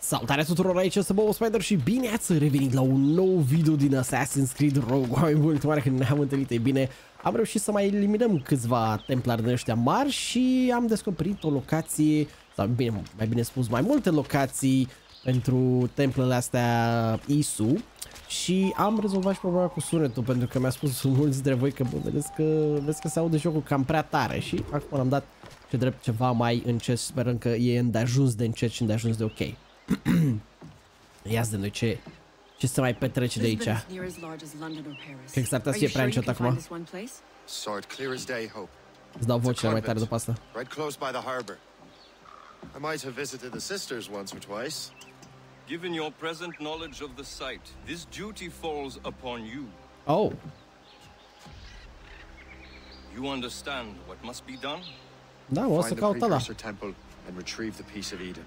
Salutare tuturor, aici este Bobo Spider și bine ați revenit la un nou video din Assassin's Creed Rogue. Oameni buni, oare când ne-am întâlnit, e bine, am reușit să mai eliminăm câțiva templari din ăștia mari și am descoperit o locație, sau bine, mai bine spus, mai multe locații pentru templele astea ISU și am rezolvat și problema cu sunetul pentru că mi-a spus mulți dintre voi că, bă, vedeți că, vedeți că se aude jocul cam prea tare și acum am dat ce drept ceva mai încet sperăm că e îndeajuns de încet și îndeajuns de ok. Ia de noi ce, ce se mai petrece de aici. Cred că s-ar putea să fie prea încet acum. Sword clear as day, Hope. Îți dau vocile mai tare după asta. Right close by the harbor. I might have visited the sisters once or twice. Given your present knowledge of the site, this duty falls upon you. Oh, You understand what must be done? da, o să Find the caut ăla. precursor temple and retrieve the piece of Eden.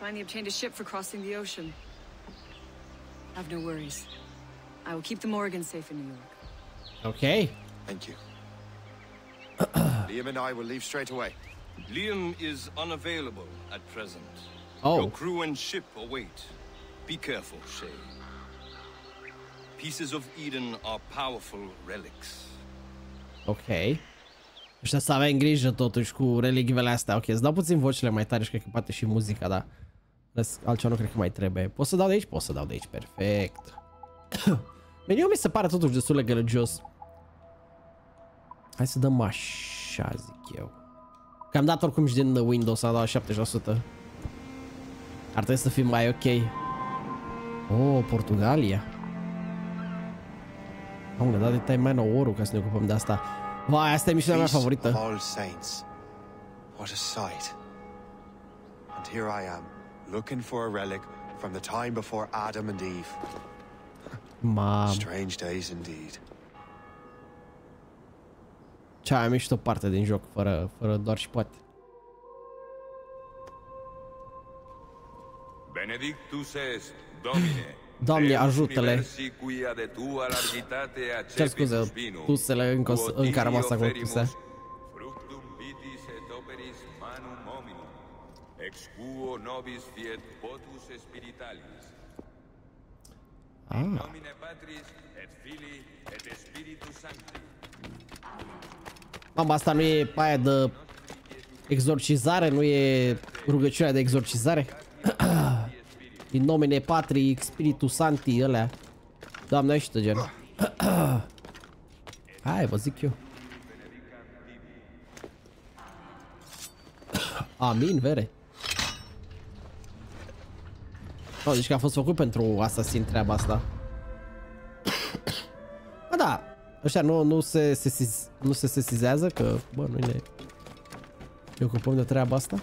Finally obtained a ship for crossing the ocean. Have no worries. I will keep the Morgan safe in New York. Ok. Thank you. Liam and I will leave straight away. Liam is unavailable at present. Oh, Your crew and ship await. Be careful, Shay. Pieces of Eden are powerful relics. ok. Ăștia să avem grijă totuși cu relicvele astea. Ok, îți dau puțin vocile mai tare și cred că poate și muzica, da. Rest- Altceva nu cred că mai trebuie. Pot să dau de aici? Pot să dau de aici, perfect. Meniul mi se pare totuși destul de gălăgios. Hai să dăm așa, zic eu. Că am dat oricum și din Windows, am dat la 70%. Ar trebui să fim mai ok. Oh, Portugalia. Am ne dat de time mai orul ca să ne ocupăm de asta. Vai, asta e misiunea mea Feast favorită. of All Saints. What a sight. And here I am, looking for a relic from the time before Adam and Eve. Mam, Strange days indeed. cea mai mișto parte din joc, fără, fără doar și poate. Benedictus est, Domine. Doamne, Deus ajută-le. universi Quia de tua largitate Cer scuze, accepitus vinum, tusele încă, quod încă a rămas Dio acolo ferimus, Ex quo nobis fiet potus spiritualis. Ah, Nomine Patris et Filii et Spiritus Sancti. mama, asta nu e aia de exorcizare, nu e rugăciunea de exorcizare? Din nomine Patri, Spiritus Sancti, ălea. Doamne, ajută, gen. Hai, vă zic eu. Amin, vere. Oh, deci că a fost făcut pentru Assassin treaba asta. Bă, da, ăștia nu, nu, se, sesiz, nu se sesizează că, bă, noi ne, ne ocupăm de treaba asta.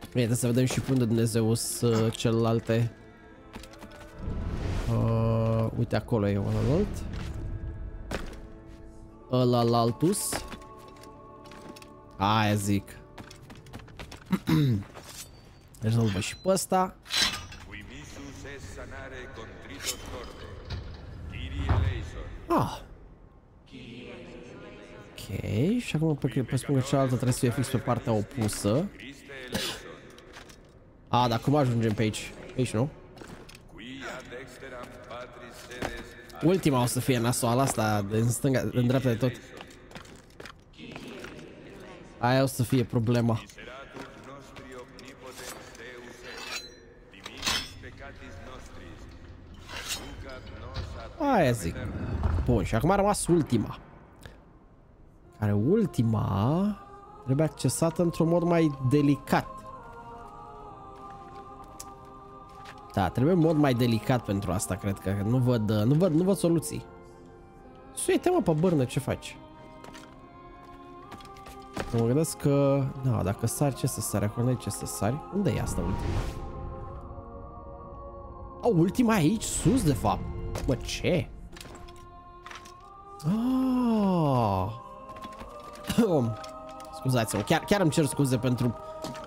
Bine, trebuie să vedem și pe unde Dumnezeu sunt uh, celelalte. Uh, uite, acolo e un alt. Ăla altus. Aia zic. Rezolvă și pe ăsta. Qui missus est sanare contritos corde. Kyrie eleison. Ah. Ok, și acum pe, pe spun că cealaltă trebuie să fie fix pe partea opusă. Christe eleison. A, dar cum ajungem pe aici? Pe aici, nu? Qui ad exteram Patris sedes Ultima o să fie nasoala asta, de în stânga, în dreapta de tot. Aia o să fie problema. Aia zic. Bun, și acum a rămas ultima. Care ultima trebuie accesată într-un mod mai delicat. Da, trebuie un mod mai delicat pentru asta, cred că nu văd, nu văd, nu văd soluții. Suite mă pe bârnă, ce faci? Mă gândesc că... Da, dacă sari, ce să sari? Acolo nu ce să sari. Unde e asta ultima? A, ultima e aici, sus, de fapt. Mă, ce? Ah. Scuzați-mă, chiar, chiar îmi cer scuze pentru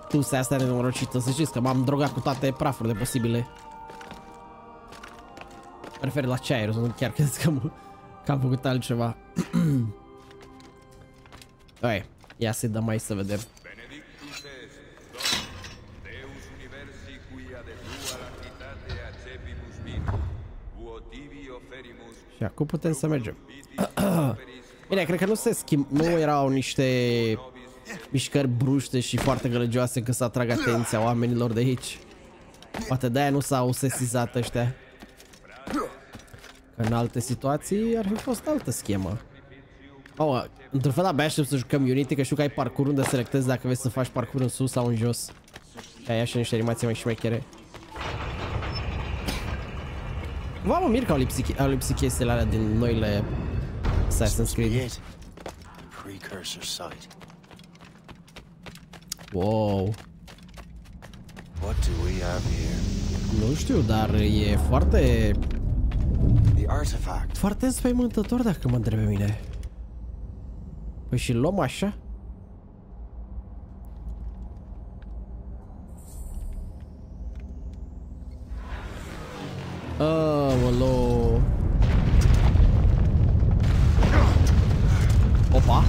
tusea asta nenorocită. Să știți că m-am drogat cu toate prafurile posibile. Mă refer la ceaiuri, să nu chiar credeți că, am- că am făcut altceva. Ok, ia să-i dăm mai să vedem. Și acum putem să mergem. vitis operis Bine, cred că nu se schimb, nu erau niște mișcări bruște și foarte gălăgioase că să atrag atenția oamenilor de aici. Poate de-aia nu s-au sesizat ăștia. Că în alte situații ar fi fost altă schemă. Oh, într-un fel abia aștept să jucăm Unity, că știu că ai parcur unde selectezi dacă vrei să faci parcur în sus sau în jos. Și ai așa niște animații mai șmechere. Vă mă mir că au lipsit, au lipsit chestiile alea din noile Assassin's Must be Creed. it. Precursor site. Wow. What do we have here? Nu știu, dar e foarte, The artifact. foarte înspăimântător dacă mă întrebe mine. Păi și luăm așa? Aolo. Opa.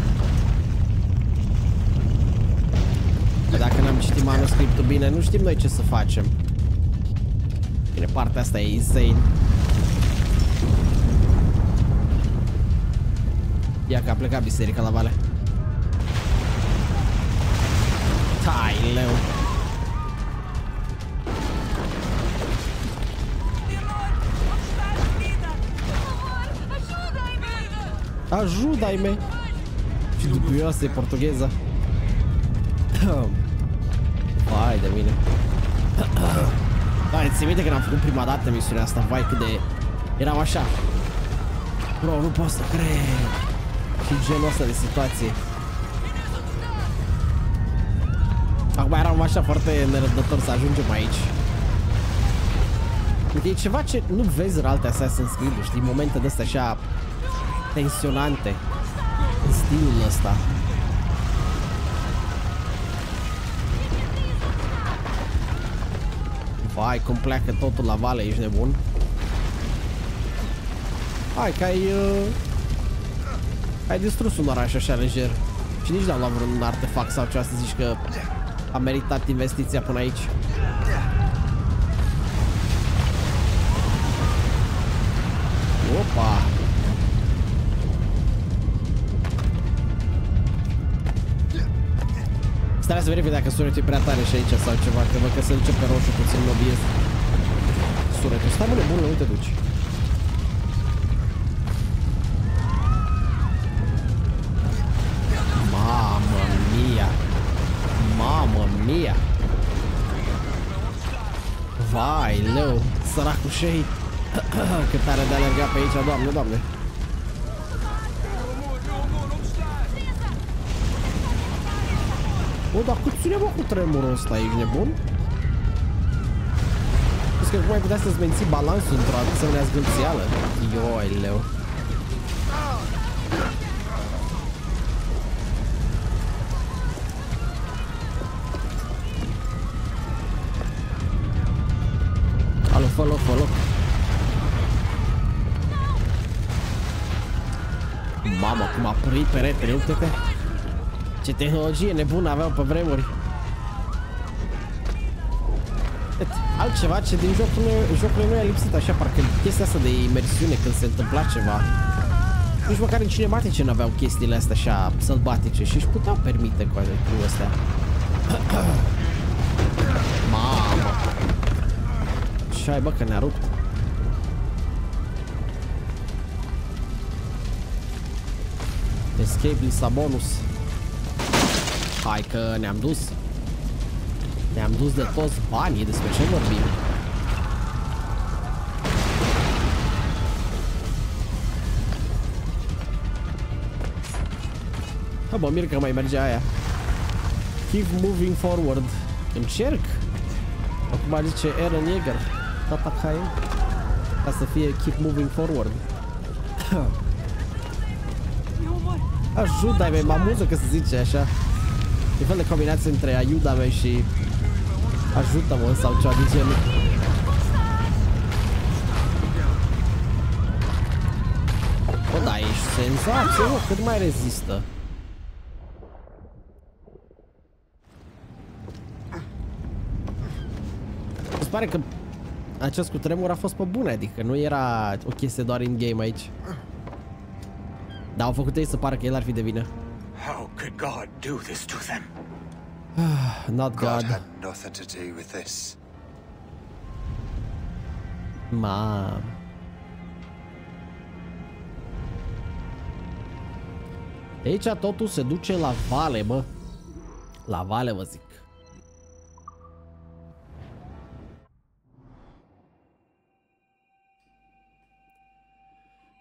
Că dacă n-am citit manuscriptul bine, nu știm noi ce să facem. Bine, partea asta e insane. Ia că a plecat biserica la vale. Tai leu. Ajuda-i-me! Și dubioasă e portugheza. Vai de mine. Da, ți minte când am făcut prima dată misiunea asta, vai cât de... Eram așa. Bro, nu pot să cred. Și genul ăsta de situație. Acum eram așa foarte nerăbdător să ajungem aici. Uite, e ceva ce nu vezi în alte Assassin's Creed, știi? Momente de astea așa tensionante. În stilul ăsta. Vai, cum pleacă totul la vale, ești nebun? Hai că ai... Uh, ai distrus un oraș așa lejer. Și nici n-am luat vreun artefact sau ceva să zici că a meritat investiția până aici. Opa! Stai să verific dacă sunetul e prea tare și aici sau ceva, că văd că se duce pe roșu puțin lobiesc. Sunetul. Stai mă nebunule, unde te duci? Mamma mia! Mamma mia! Vai, leu, săracul șei! Cât are de alergat pe aici, doamne, doamne! O, dar cât ține mă cu tremurul ăsta, ești nebun? Crezi că cum ai putea să-ți menții balansul într-o asemenea zgâlțială? Ioi, leu. Alo, fă loc, fă loc. Mamă, cum a prit peretele, uite-te. Ce tehnologie nebună aveau pe vremuri. Uite, Altceva ce din jocul meu, jocul meu a lipsit așa, parcă chestia asta de imersiune când se întâmpla ceva. Nici măcar în cinematice nu aveau chestiile astea așa sălbatice și își puteau permite cu cu astea. Mamă! Ce ai bă că ne-a rupt? Escape Lisabonus. Hai că ne-am dus. Ne-am dus de toți banii, despre ce vorbim? Ha, mă mir că mai merge aia. Keep moving forward. Încerc. Acum zice Aaron Yeager. Tata ca e. Ca să fie keep moving forward. Ajută-mi, mă amuză că se zice așa. E fel de combinație între ajuda-me și ajută-mă sau ceva de genul. Bă, da, ești senzație, mă, cât mai rezistă. se pare că acest cutremur a fost pe bune, adică nu era o chestie doar in-game aici. Dar au făcut ei să pară că el ar fi de vină. How could God do this to them? Not God God. had nothing to do with this. Mam. De aici totul se duce la vale, bă. La vale, vă zic.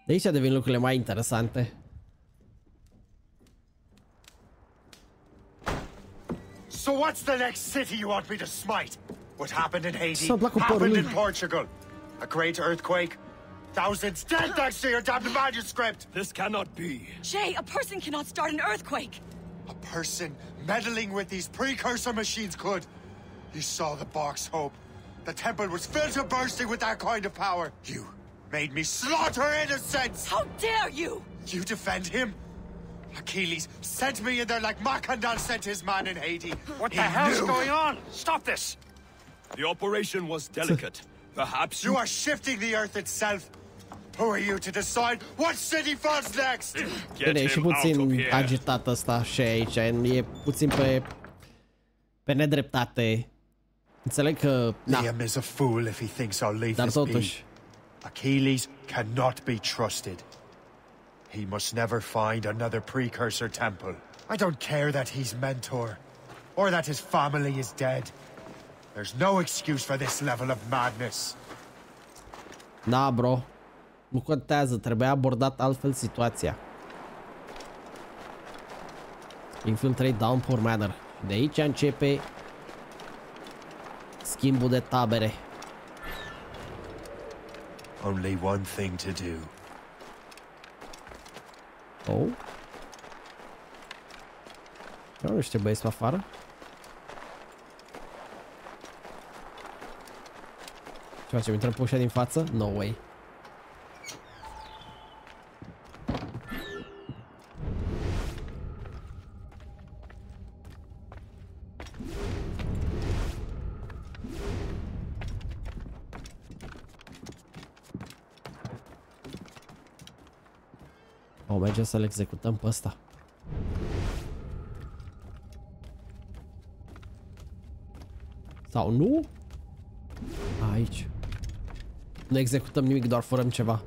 De aici devin lucrurile mai interesante. So what's the next city you want me to smite? What happened in Haiti Să-mi happened in. Portugal. A great earthquake. Thousands dead thanks to your damned manuscript. This cannot be. Jay, a person cannot start an earthquake! A person meddling with these precursor machines could. You saw the box, Hope. The temple was filled to bursting with that kind of power. You made me slaughter innocents. How dare you! You defend him? Achilles sent me in there like Macandal sent his man in Haiti. What He the hell's knew. going on? Stop this! The operation was delicate. Perhaps You are shifting the earth itself. Who are you to decide what city falls next? Get Bine, e și him out of puțin here. agitat ăsta și aici. E puțin pe... Pe nedreptate. Înțeleg că... Da, Liam is a fool if he thinks I'll leave dar this be. totuși... Achilles cannot be trusted. He must never find another precursor temple. I don't care that he's mentor, or that his family is dead. There's no excuse for this level of madness. Da, bro. Nu contează, trebuia abordat altfel situația. Infiltrate Downpour Manor. De aici începe schimbul de tabere. Only one thing to do. Oh? Eu nu știu băieți pe afară. Ce facem? Intrăm pe ușa din față? No way. Să-l executăm pe ăsta. Sau nu? Aici. Nu executăm nimic, doar furăm ceva.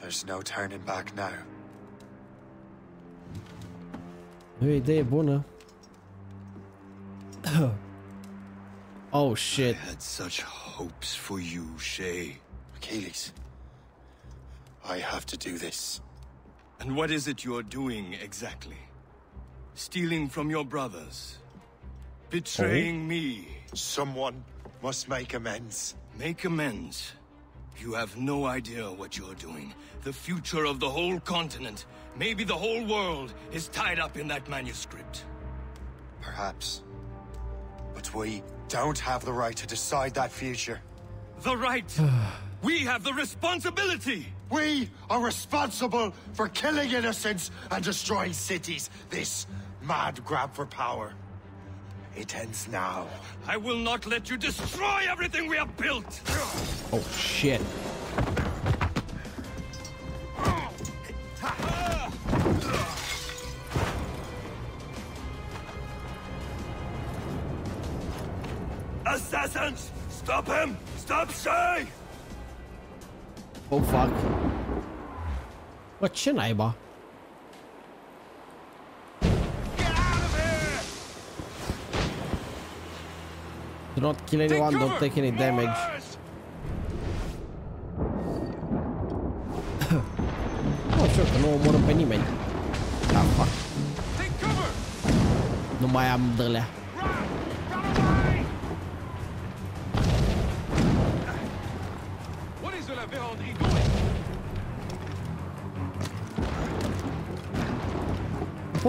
There's no turning back now. E o idee bună. oh shit. I had such hopes for you, Shay. Achilles, I have to do this. And what is it you're doing exactly? Stealing from your brothers? Betraying oh. me? Someone must make amends. Make amends. You have no idea what you're doing. The future of the whole continent, maybe the whole world, is tied up in that manuscript. Perhaps. But we don't have the right to decide that future. The right! we have the responsibility! We are responsible for killing innocents and destroying cities. This mad grab for power. It ends now. I will not let you destroy everything we have built! Oh shit. Assassins! Stop him! Stop Shay! Oh fuck. What's your naiba? Get out of here! Do not kill anyone, don't take any damage. Oh, știu că nu omorâm pe nimeni. Da, ah, fuck. Take cover! Nu mai am. What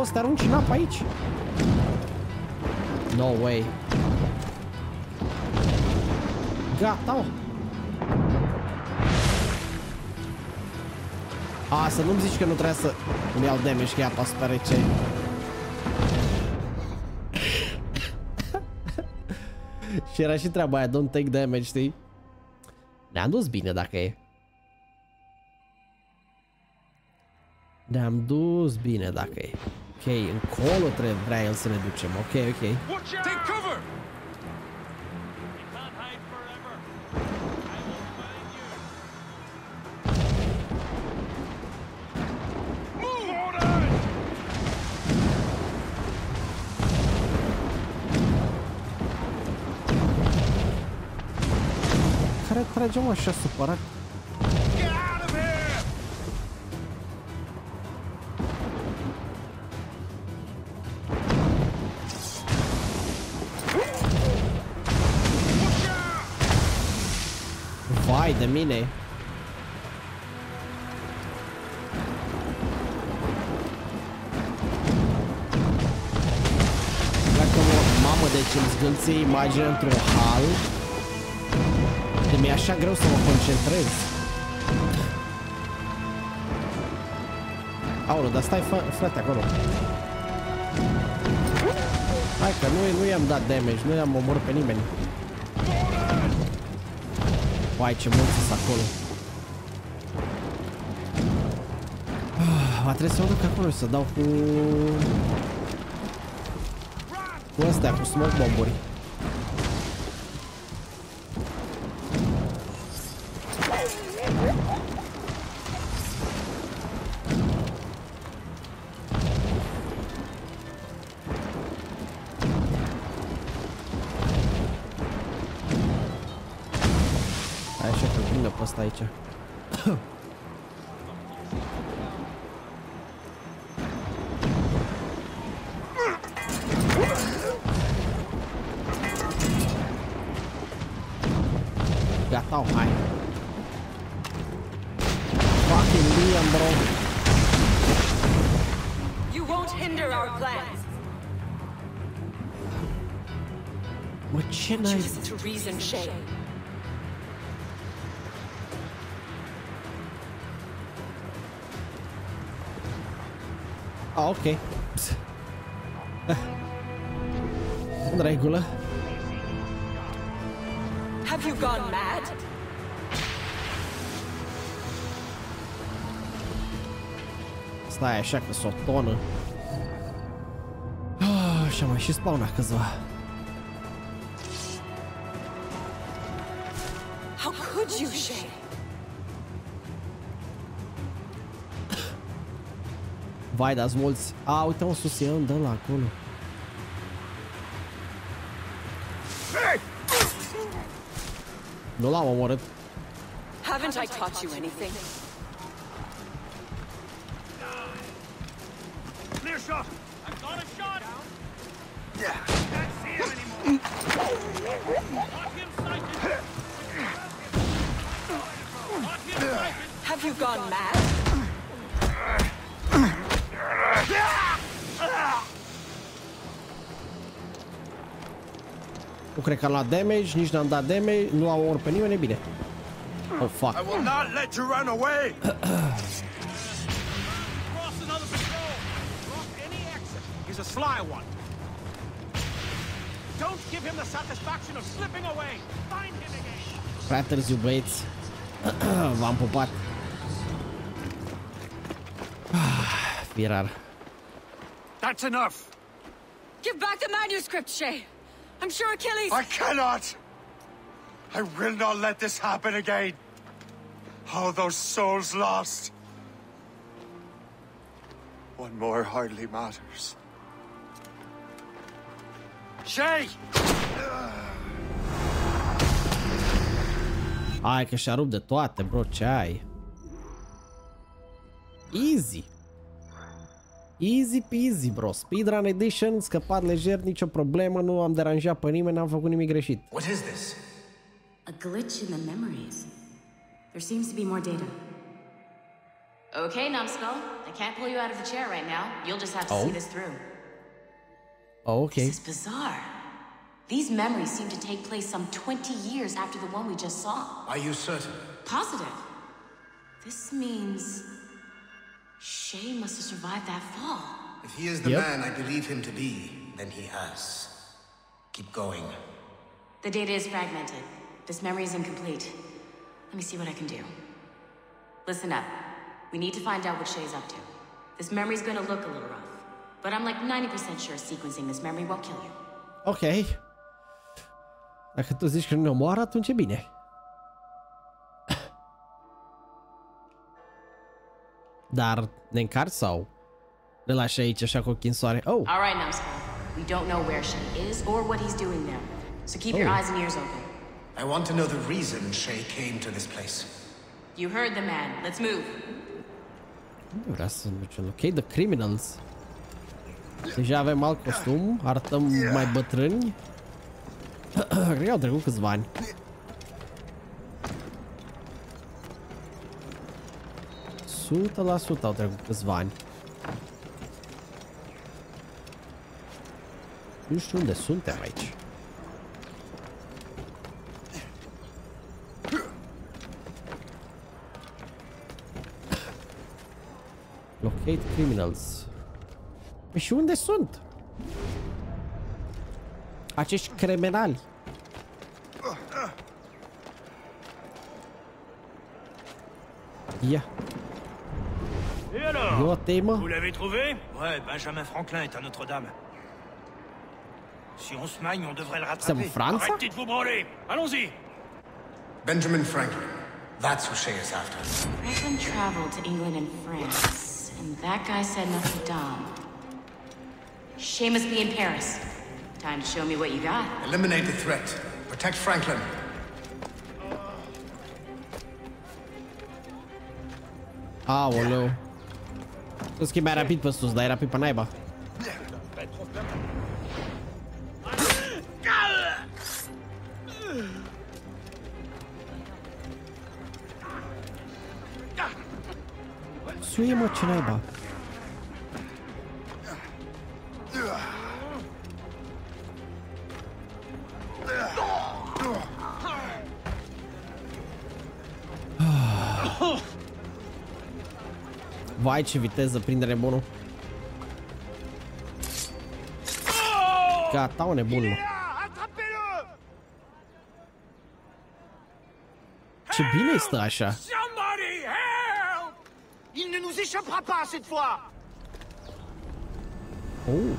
Poți să te arunci în apă aici? No way. Gata, mă. A, să nu-mi zici că nu trebuie să îmi iau damage, că e apa super rece. și era și treaba aia, don't take damage, știi? Ne-am dus bine dacă e. Ne-am dus bine dacă e. Ok, încolo trebuie, vrea el să ne ducem. Ok, ok. Watch out! Take cover! You can't hide forever. I Vai de mine. Dacă mă, mamă, deci îmi zgâlție imaginea într-un hal. De mi-e așa greu să mă concentrez. Aolo, dar stai fă, frate acolo. Hai că nu, nu i-am dat damage, nu i-am omorât pe nimeni. Vai, ce mulți sunt acolo. Ah, Va trebui să mă duc acolo și să dau cu... Cu astea, cu smoke bomburi. Reason, Shay. Ah, ok. Eh. Regulă. Have you gone mad? Stai așa că s-o tonă. Ah, și am mai și spawna câțiva. Vai das moldes. Ah, então o Suciano andando lá, como? No lá, o Warren. Haven't I taught you anything? Clear shot. I've got a shot. Yeah. Can't see him anymore. Have you gone mad? Nu cred că am luat damage, nici n-am dat damage, nu am omorât pe nimeni, e bine. Oh, fuck. I will not let you run away! Cross another patrol! Drop any exit! He's a sly one! Don't give him the satisfaction of slipping away! Find him again! Prea târziu, băieți. V-am pupat. That's enough! Give back the manuscript, Shay. I'm sure Achilles. I cannot! I will not let this happen again! All those souls lost! One more hardly matters. Shay! Hai că și-a rupt de toate, bro, ce ai? Easy. Easy peasy, bro. Speedrun edition, scăpat lejer, nicio problemă, nu am deranjat pe nimeni, n-am făcut nimic greșit. What is this? A glitch in the memories. There seems to be more data. Okay, numbskull. I can't pull you out of the chair right now. You'll just have to Oh. see this through. Oh, ok. This is bizarre. These memories seem to take place some 20 years after the one we just saw. Are you certain? Positive. This means Shay must have survived that fall. If he is the Yep. man I believe him to be, then he has. Keep going. The data is fragmented. This memory is incomplete. Let me see what I can do. Listen up. We need to find out what Shay's up to. This memory's gonna look a little rough, but I'm like 90% sure sequencing this memory won't kill you. Ok. Dacă tu zici că nu ne omoară, atunci e bine. Dar ne încarci sau ne lași aici așa cu ochii în soare? Oh, All right, Numbskull. We don't know where Shay is or what he's doing there. So keep your Oh. eyes and ears open. I want to know the reason Shay came to this place. You heard the man. Let's move. unde vrea să mergem? Ok, The Criminals. Deja avem alt costum, arătăm mai bătrâni. Cred că au trecut câțiva ani. Sută la sută au trecut câțiva ani. Nu știu unde suntem aici. Locate criminals. Păi și unde sunt? Acești criminali. Ia, Et Vous l'avez trouvé Ouais, Benjamin Franklin est à Notre-Dame. Si on se magne, on devrait le rattraper. France, ça Arrêtez de vous branler Allons-y Benjamin Franklin. That's who Shay is after. Franklin traveled to England and France, and that guy said Notre Dame. Shay must be in Paris. Time to show me what you got. Eliminate the threat. Protect Franklin. Aoleu. Să schimbi mai rapid pe sus, dar e rapid pe naiba. Suie mă, ce naiba. Vai ce viteză prinde nebunul. Gata, o nebun, mă. Ce bine stă așa. Somebody help Il ne nous échappera pas cette fois Oh,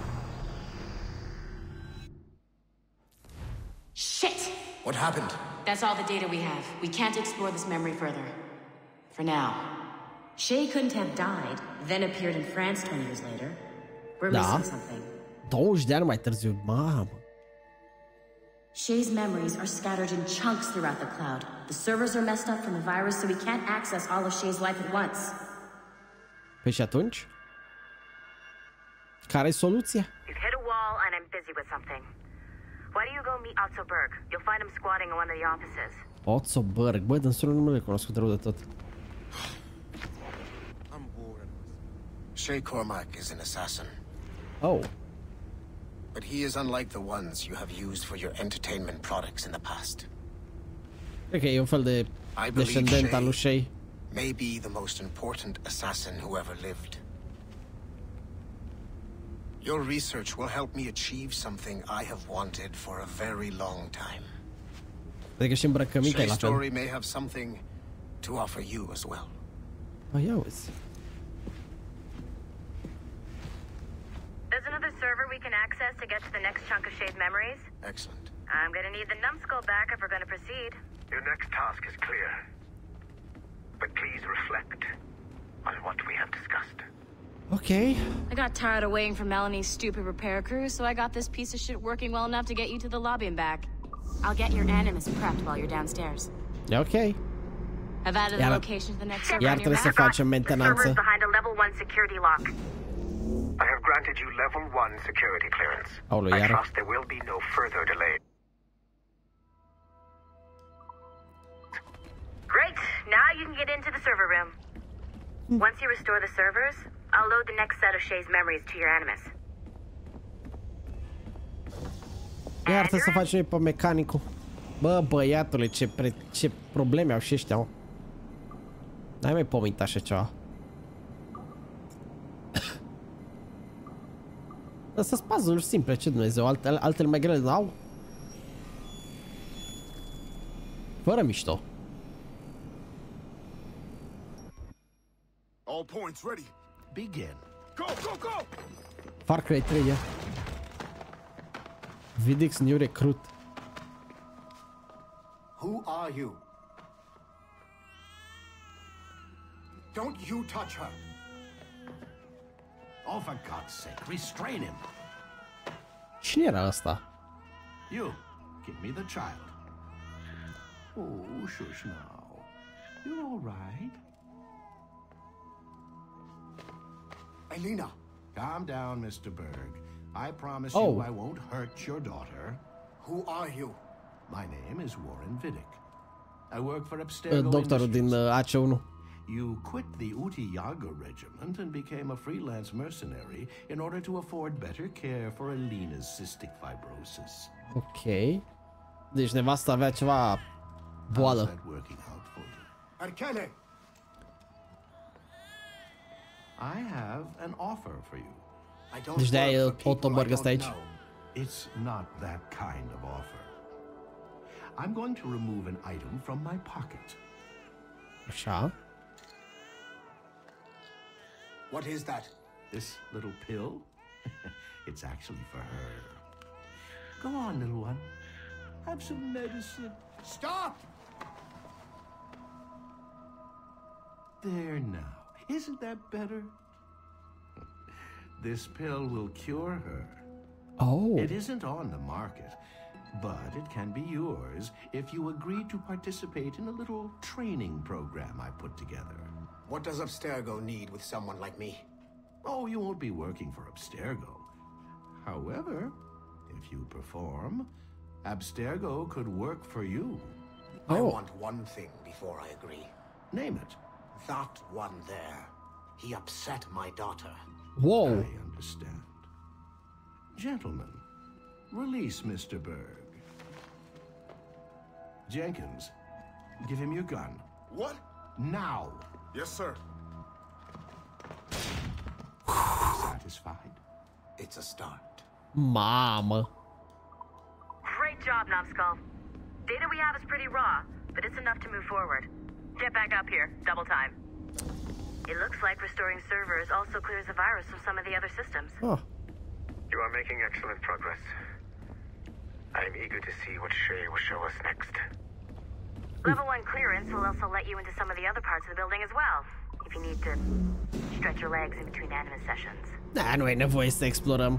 Shit! What happened? That's all the data we have. We can't explore this memory further. For now. Shay couldn't have died, then appeared in France 20 years later. We're Da. missing something. 20 de ani mai târziu, mamă. Shay's memories are scattered in chunks throughout the cloud. The servers are messed up from the virus, so we can't access all of Shay's life at once. Păi și atunci? Care-i soluția? You've hit a wall, and I'm busy with something. Why don't you go meet Otso Berg? You'll find him squatting in one of the offices. Otso Berg, bă, dă sună numele cunoscut rău de tot. Shay Cormac is an assassin, Oh, but he is unlike the ones you have used for your entertainment products in the past. cred că e un fel de I believe descendent al lui Shay Shay. may be the most important assassin who ever lived. Your research will help me achieve something I have wanted for a very long time. Shay's story may have something to offer you as well. Oh, yeah, uzi. There's another server we can access to get to the next chunk of Shay's memories. Excellent. I'm gonna need the numbskull back if we're gonna proceed. Your next task is clear. But please reflect on what we have discussed. Ok. I got tired of waiting for Melanie's stupid repair crew, so I got this piece of shit working well enough to get you to the lobby and back. I'll get your animus prepped while you're downstairs. E ok. I've added Iar- the location to the next server Iar on your trebuie să map. facem The mentenanță. behind a level one security lock. I granted you level 1 security clearance. Aoleu, I trust there will be no further delay. Great! Now you can get into the server room. Hmm. Once you restore the servers, I'll load the next set of Shay's memories to your animus. Iar trebuie să facem noi pe mecanicul. Bă, băiatule, ce, pre- ce probleme au și ăștia, mă. N-ai mai pomenit așa ceva. Astea sunt puzzle simple, ce Dumnezeu, altele, altele mai grele dau? Fără mișto. All points ready. Begin. Go, go, go! Far Cry 3, ia. Vidix new recruit. Who are you? Don't you touch her. Oh, for God's sake, restrain him. Cine era ăsta? You, give me the child. Oh, shush now. You're all right. Elena. Calm down, Mr. Berg. I promise Oh. you I won't hurt your daughter. Who are you? My name is Warren Vidic. I work for Uh, Abstergo Doctorul din Industries. uh, AC1. You quit the Uti Yaga regiment and became a freelance mercenary in order to afford better care for Alina's cystic fibrosis. Ok. Deci nevasta avea ceva How's boală. that working out for you? Arkele. I have an offer for you. I don't Deci de-aia work for people Otto I Berg don't ăsta aici. know. It's not that kind of offer. I'm going to remove an item from my pocket. Așa. What is that? This little pill? it's actually for her. Go on, little one. Have some medicine. Stop! There now. Isn't that better? This pill will cure her. Oh. It isn't on the market, but it can be yours if you agree to participate in a little training program I put together. What does Abstergo need with someone like me? Oh, you won't be working for Abstergo. However, if you perform, Abstergo could work for you. I Oh. want one thing before I agree. Name it. That one there. He upset my daughter. Wow. I understand. Gentlemen, release Mr. Berg. Jenkins, give him your gun. What? Now. Yes, sir. Satisfied? It's a start. Mamă. Great job, Numbskull. Data we have is pretty raw, but it's enough to move forward. Get back up here, double time. It looks like restoring servers also clears the virus from some of the other systems. Oh. You are making excellent progress. I am eager to see what Shay will show us next. Level 1 clearance will also let you into some of the other parts of the building as well, if you need to stretch your legs in between Animus sessions. Da, nu e nevoie să explorăm.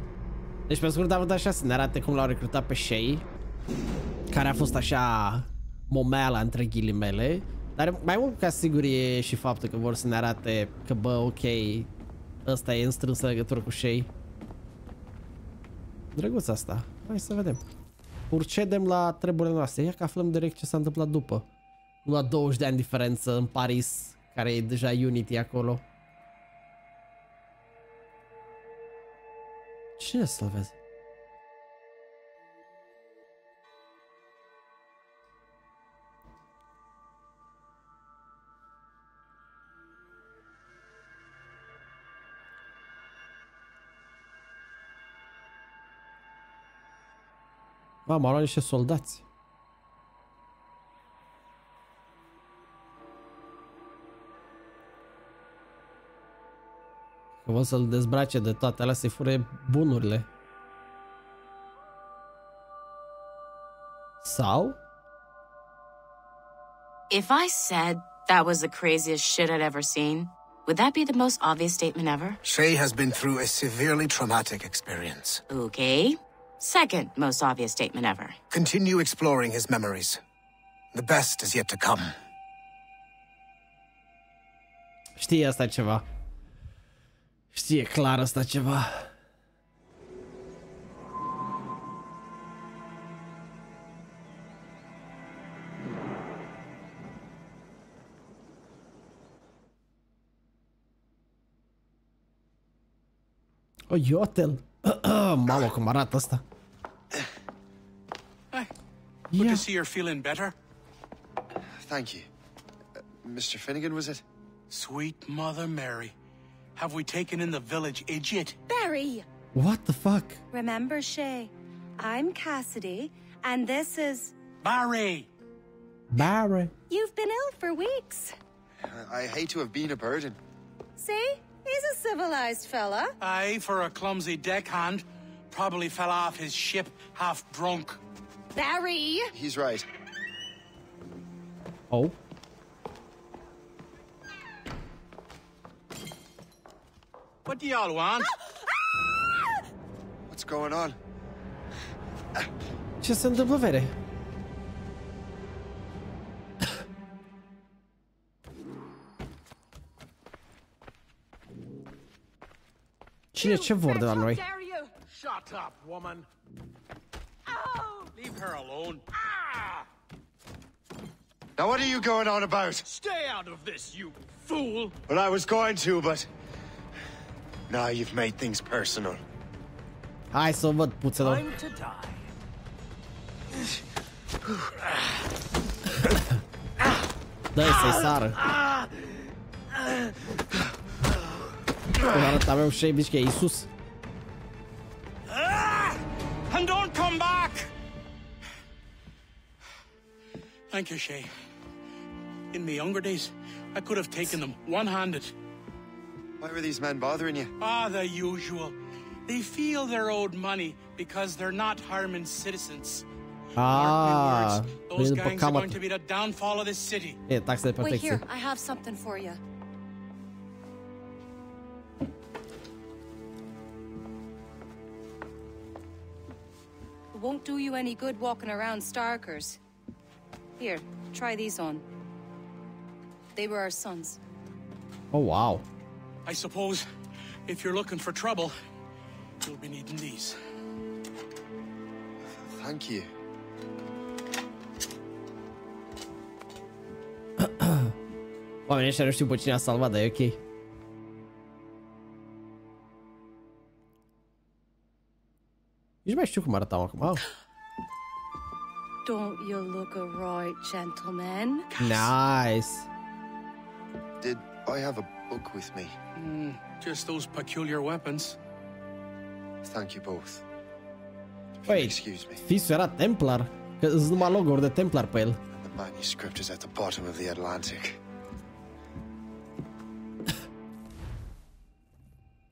Deci pe scurt am vrut așa să ne arate cum l-au recrutat pe Shay. Care a fost așa momeala între ghilimele. Dar mai mult ca sigur e și faptul că vor să ne arate că bă, ok, ăsta e în strânsă legătură cu Shay. Drăguț asta. Hai să vedem. Urcedem la treburile noastre. Ia că aflăm direct ce s-a întâmplat după. Nu la 20 de ani diferență în Paris, care e deja Unity acolo. Ce să-l vezi? Mamă, au luat niște soldați. Că să-l dezbrace de toate alea, să-i fure bunurile. Sau? If I said that was the craziest shit I'd ever seen, would that be the most obvious statement ever? Shay has been through a severely traumatic experience. Okay. Second most obvious statement ever. Continue exploring his memories. The best is yet to come. Știe asta ceva. Știe clar asta ceva. O, Iotel. Mamă, cum arată asta. Good Yeah. to see you're feeling better. Thank you. Uh, Mr. Finnegan, was it? Sweet Mother Mary. Have we taken in the village idiot? Barry! What the fuck? Remember, Shay, I'm Cassidy, and this is. Barry! Barry. You've been ill for weeks. I hate to have been a burden. See? He's a civilized fella. Aye, for a clumsy deckhand. Probably fell off his ship half drunk. Barry! He's right. Oh. What do y'all want? What's going on? Ce se întâmplă, vere? Cine ce vor de la noi? Shut up, woman. Leave her alone. Now what are you going on about? Stay out of this, you fool! Well, I was going to, but... Now you've made things personal. Hai să o văd puțelor. Time to die. Dă-i să-i sară. Cum arăta meu și mici că e Iisus. And don't come back! Thank you, Shay. In my younger days, I could have taken them one-handed. Why were these men bothering you? Ah, the usual. They feel they're owed money because they're not harming citizens. Ah, Those după gangs are going to be the downfall of this city. Taxe de Wait here. I have something for you. It won't do you any good walking around Starkers. Here, try these on. They were our sons. Oh, wow. I suppose if you're looking for trouble, you'll be needing these. Thank you. Oamenii ăștia nu știu pe cine a salvat, dar e ok. Nici nu mai știu cum arătau acum. Oh. Don't you look a right gentleman? Nice. Did I have a book with me? Mm, just those peculiar weapons. Thank you both. Păi, fisul era Templar. Că sunt numai logo-uri de Templar pe el. The manuscript is at the bottom of the Atlantic.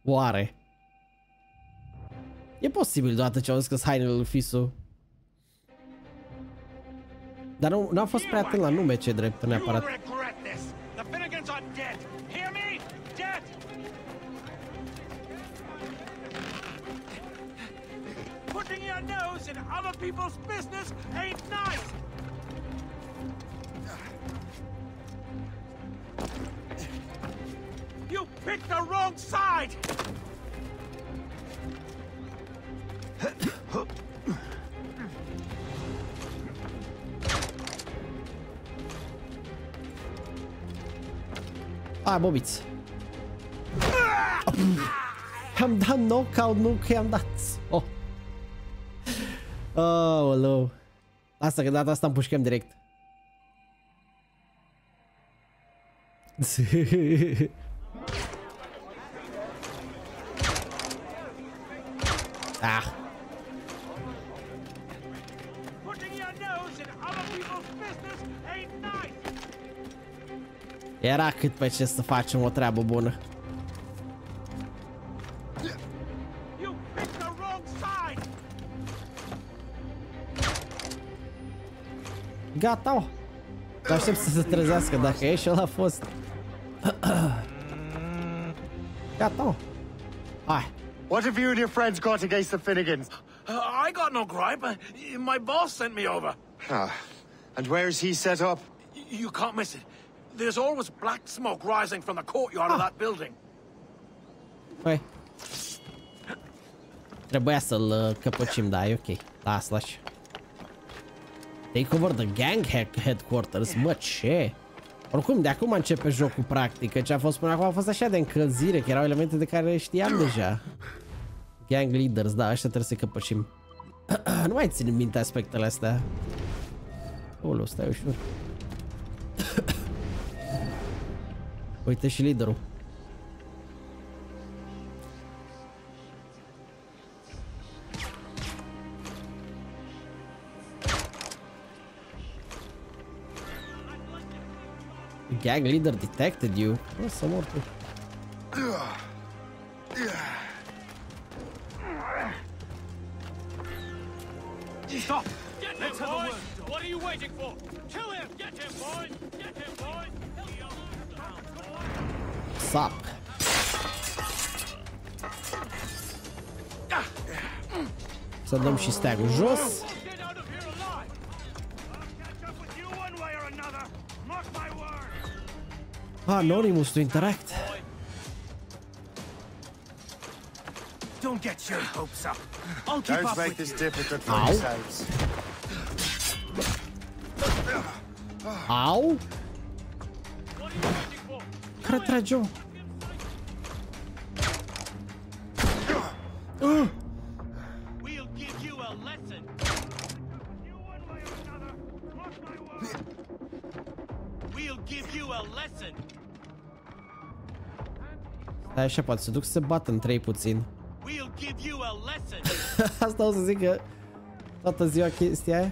Oare? E posibil deodată ce au zis că hainele lui Fisu. Dar nu, n-am fost prea atent la nume ce drept neapărat. Other people's business ain't nice. You picked the wrong side. Hai, bobiți. Am dat knockout, nu că i-am. Oh. Oh, hello. Asta că data asta împușcăm direct. ah. Putting your nose in other people's business ain't nice. Era cât pe ce să facem o treabă bună. Gata, o. Că aștept să se trezească dacă e și ăla a fost. Gata, o. Hai. What have you and your friends got against the Finnegans? Uh, I got no gripe. Uh, My boss sent me over. Ah, and where's he set up? Y- You can't miss it. There's always black smoke rising from the courtyard of that building. Păi. Trebuia să-l uh, căpăcim, da, e ok. Las, lași. Take over the gang head headquarters, mă, ce? Oricum, de acum începe jocul practic, că ce a fost până acum a fost așa de încălzire, că erau elemente de care știam deja. Gang leaders, da, ăștia trebuie să căpășim. nu mai țin minte aspectele astea. Ulu, stai ușor. Uite și liderul. The gang leader detected you. O să mor tu. Stop! Get him, boys! What are you waiting for? Kill him! Get him, boys! Get him, boys! Sap. Să dăm și steagul jos. Anonymous to interact. Don't get your hopes up. I'll keep Don't up make with this you. difficult for Ow. yourselves. Au? Care trage -o? Uh, Stai așa, poate se duc să se bată în trei puțin. We'll give you a lesson! Asta o să zic că toată ziua chestia aia.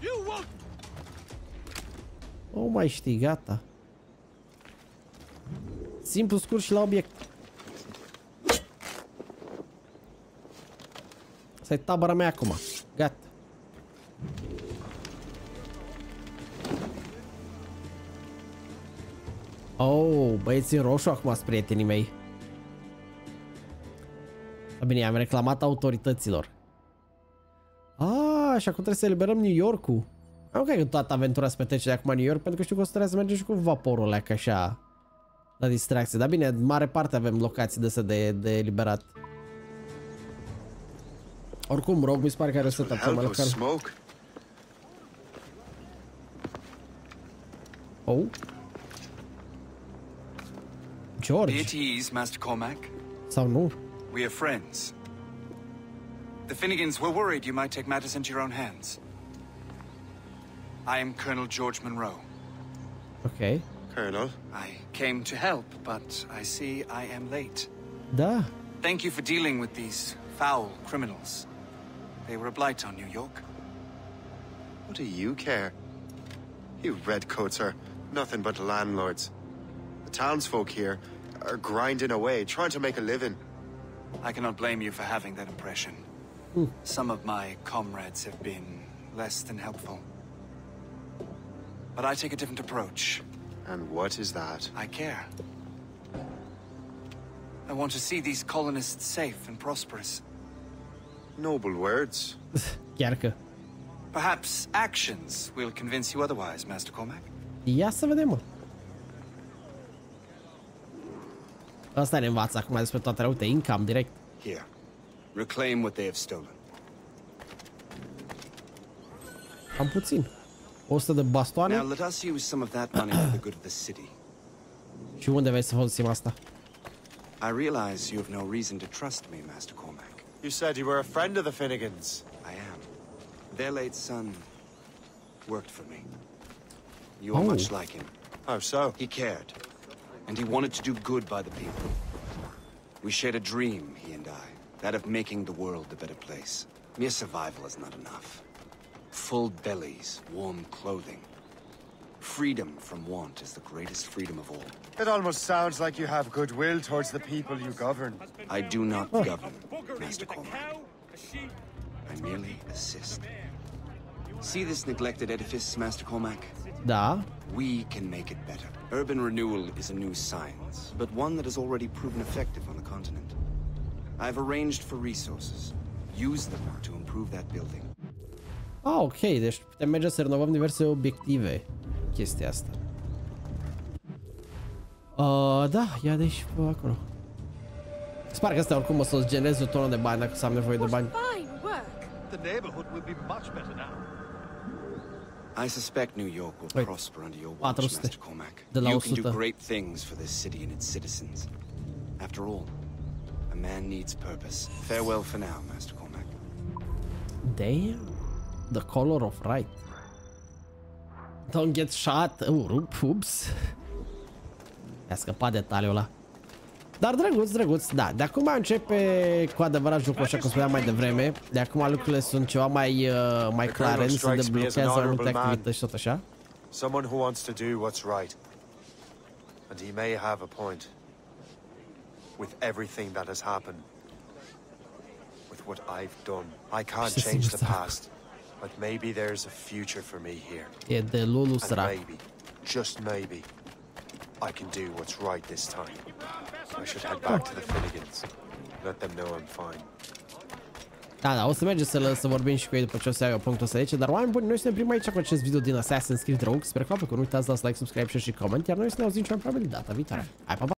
You won't O mai știi, gata. Simplu, scurt și la obiect. Asta e tabăra mea acum. Gata. Oh, băieții în roșu acum sunt prietenii mei. Da, Bine, am reclamat autorităților. Ah, și acum trebuie să eliberăm New York-ul. Nu cred că toată aventura se petrece de acum în New York, pentru că știu că o să trebuie să mergem și cu vaporul ăla, ca așa, la distracție. Dar bine, în mare parte avem locații de de, de eliberat. Oricum, Rogue mi se pare că are o setup cel mai Help us local. smoke. Oh. George. Be at ease, Master Cormac. Sau nu? We are friends. The Finnegans were worried you might take matters into your own hands. I am Colonel George Monroe. Ok. Colonel. I came to help, but I see I am late. Da. Thank you for dealing with these foul criminals. They were a blight on New York. What do you care? You redcoats are nothing but landlords. The townsfolk here are grinding away, trying to make a living. I cannot blame you for having that impression. Hmm. Some of my comrades have been less than helpful. But I take a different approach. And what is that? I care. I want to see these colonists safe and prosperous. Noble words. Chiar. Perhaps actions will convince you otherwise, Master Cormac. Ia să vedem, mă. Asta ne învață acum despre toate răute, income direct. Here. Reclaim what they have stolen. Am puțin. 100 de bastoane. Now let us use some of that money for the good of the city. Și unde vrei să folosim asta? I realize you have no reason to trust me, Master Cormac. You said you were a friend of the Finnegans. I am. Their late son worked for me. You are Oh. much like him. How so? He cared, and he wanted to do good by the people. We shared a dream, he and I, that of making the world a better place. Mere survival is not enough. Full bellies, warm clothing. Freedom from want is the greatest freedom of all. It almost sounds like you have goodwill towards the people you govern. I do not govern, Master Cormac. I merely assist. See this neglected edifice, Master Cormac? Da. We can make it better. Urban renewal is a new science, but one that has already proven effective on the continent. I've arranged for resources. Use them to improve that building. Ah, ok, deci putem merge să renovăm diverse obiective. Chestia asta. Uh, da, ia de și pe acolo. Sper că asta oricum o să-ți generez o tonă de bani dacă să am nevoie de bani. The neighborhood will be much better now. I suspect New York will Wait. prosper under your ah, watch, 400 Master Cormac. You can do great things for this city and its citizens. After all, a man needs purpose. Farewell for now, Master Cormac. Damn. The color of right. Don't get shot. Oh, Rup, ups. Mi-a scăpat detaliul ăla. Dar drăguț, drăguț, da. De acum începe cu adevărat jocul, așa cum spuneam mai devreme. De acum lucrurile sunt ceva mai, uh, mai clare, nu se deblochează mai multe activități și tot așa. Someone who wants to do what's right. And he may have a point. With everything that has happened. With what I've done. I can't Ce change the singur past. But maybe there's a future for me here. E de Lulu And sărac. maybe, just maybe, I can do what's right this time. I should head back to the Finnegans. Let them know I'm fine. Da, da, o să mergem să, lă- să vorbim și cu ei după ce o să iau punctul ăsta de aici, dar oameni buni, noi suntem prima aici cu acest video din Assassin's Creed Rogue, sper că vă plăcut, nu uitați să dați like, subscribe, share și coment, iar noi să ne auzim cel mai probabil data viitoare. Hai, pa, pa!